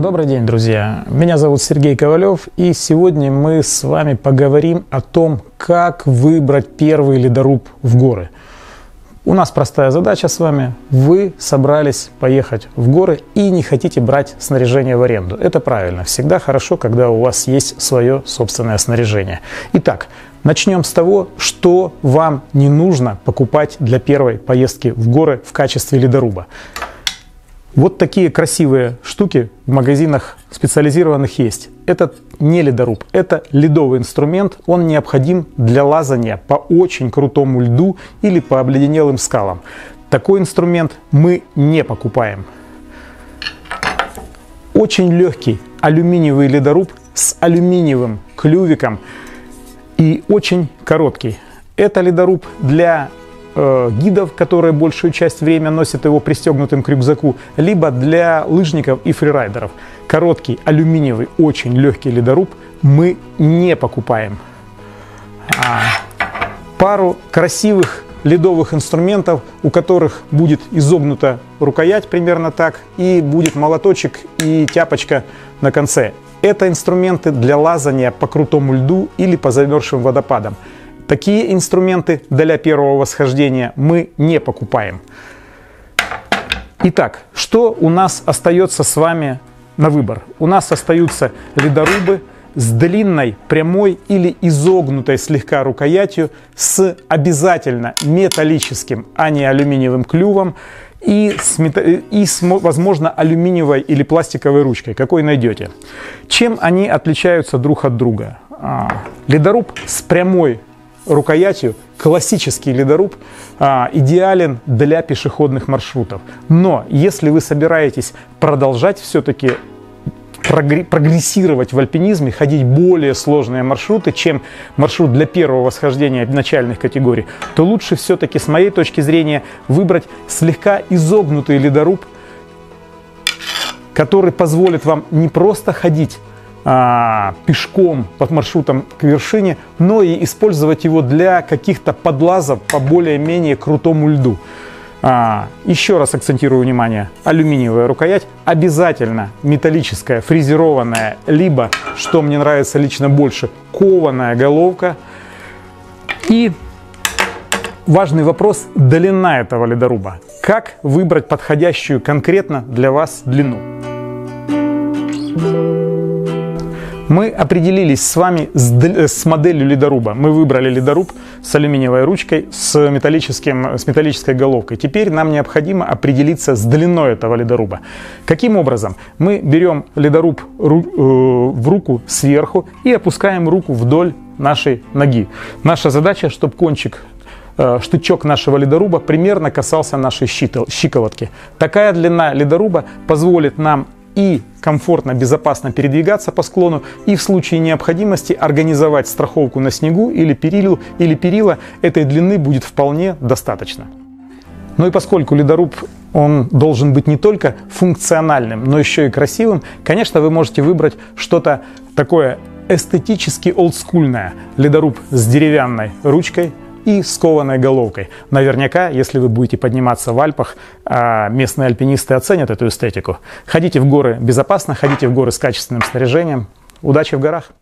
Добрый день, друзья! Меня зовут Сергей Ковалев, и сегодня мы с вами поговорим о том, как выбрать первый ледоруб в горы. У нас простая задача с вами. Вы собрались поехать в горы и не хотите брать снаряжение в аренду. Это правильно. Всегда хорошо, когда у вас есть свое собственное снаряжение. Итак, начнем с того, что вам не нужно покупать для первой поездки в горы в качестве ледоруба. Вот такие красивые штуки в магазинах специализированных есть. Это не ледоруб, это ледовый инструмент. Он необходим для лазания по очень крутому льду или по обледенелым скалам. Такой инструмент мы не покупаем. Очень легкий алюминиевый ледоруб с алюминиевым клювиком и очень короткий. Это ледоруб для э, гидов, которые большую часть времени носят его пристегнутым к рюкзаку, либо для лыжников и фрирайдеров. Короткий алюминиевый, очень легкий ледоруб мы не покупаем. А, пару красивых ледовых инструментов, у которых будет изогнута рукоять примерно так, и будет молоточек и тяпочка на конце. Это инструменты для лазания по крутому льду или по замерзшим водопадам. Такие инструменты для первого восхождения мы не покупаем. Итак, что у нас остается с вами на выбор? У нас остаются ледорубы с длинной, прямой или изогнутой слегка рукоятью с обязательно металлическим, а не алюминиевым клювом и, с, и с, возможно, алюминиевой или пластиковой ручкой, какой найдете. Чем они отличаются друг от друга? А, ледоруб с прямой рукоятью классический ледоруб а, идеален для пешеходных маршрутов. Но если вы собираетесь продолжать все-таки прогрессировать в альпинизме, ходить более сложные маршруты, чем маршрут для первого восхождения начальных категорий, то лучше все-таки, с моей точки зрения, выбрать слегка изогнутый ледоруб, который позволит вам не просто ходить а, пешком под маршрутом к вершине, но и использовать его для каких-то подлазов по более-менее крутому льду. А, еще раз акцентирую внимание, алюминиевая рукоять, обязательно металлическая, фрезерованная, либо, что мне нравится лично больше, кованая головка. И важный вопрос, длина этого ледоруба. Как выбрать подходящую конкретно для вас длину? Мы определились с вами с, э, с моделью ледоруба. Мы выбрали ледоруб с алюминиевой ручкой, с, металлическим, с металлической головкой. Теперь нам необходимо определиться с длиной этого ледоруба. Каким образом? Мы берем ледоруб ру, э, в руку сверху и опускаем руку вдоль нашей ноги. Наша задача, чтобы кончик э, штычок нашего ледоруба примерно касался нашей щиколотки. Такая длина ледоруба позволит нам и комфортно, безопасно передвигаться по склону, и в случае необходимости организовать страховку на снегу или перилу, или перила этой длины будет вполне достаточно. Ну и поскольку ледоруб он должен быть не только функциональным, но еще и красивым, конечно, вы можете выбрать что-то такое эстетически олдскульное. Ледоруб с деревянной ручкой, и скованной головкой. Наверняка, если вы будете подниматься в Альпах, а, местные альпинисты оценят эту эстетику. Ходите в горы безопасно, ходите в горы с качественным снаряжением. Удачи в горах!